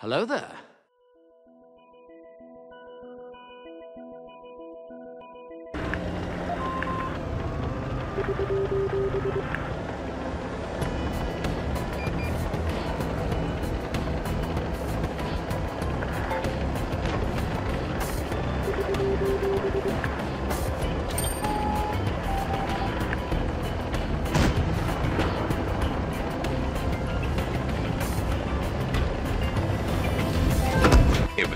Hello there.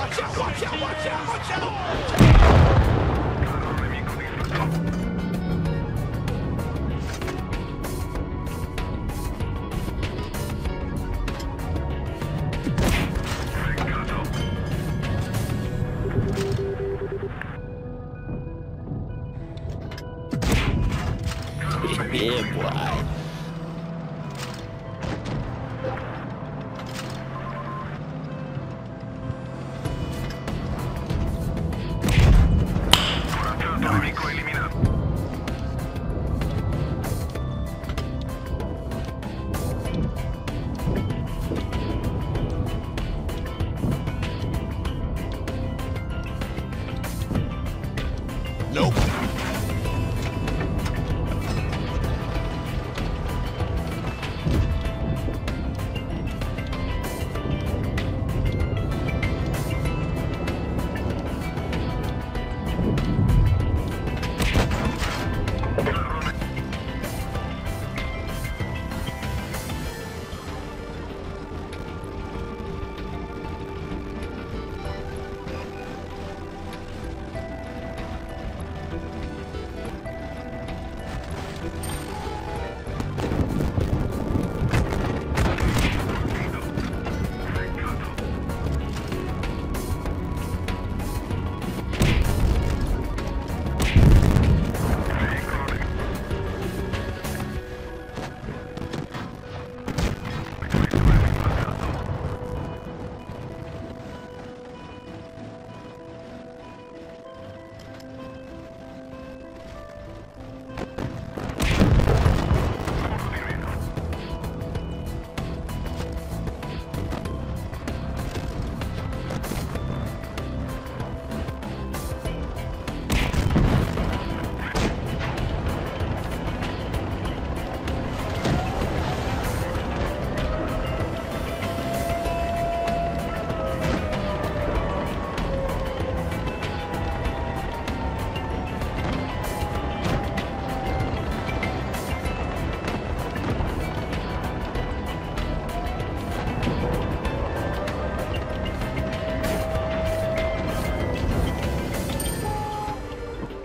Watch out, watch out, watch out, watch out! Yeah, boy.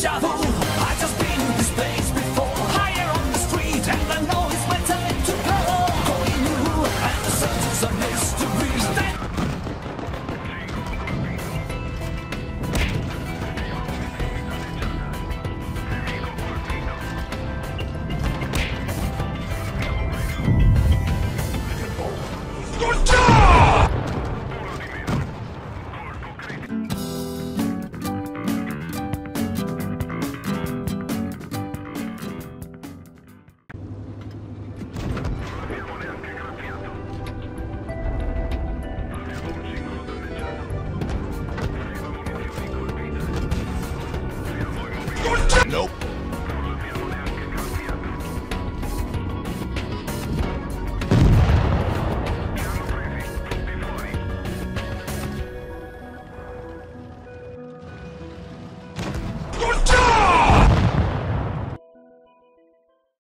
下铺。